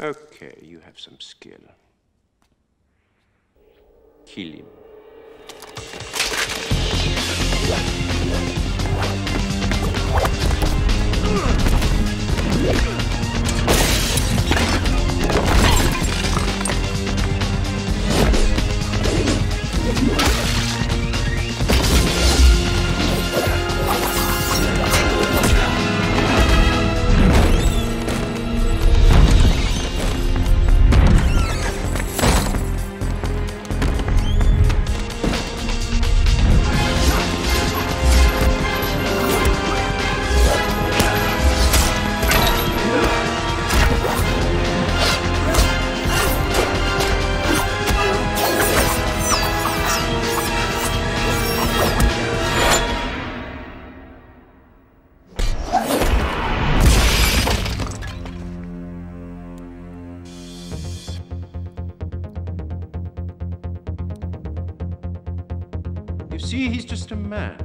Okay, you have some skill. Kill him. You see, he's just a man.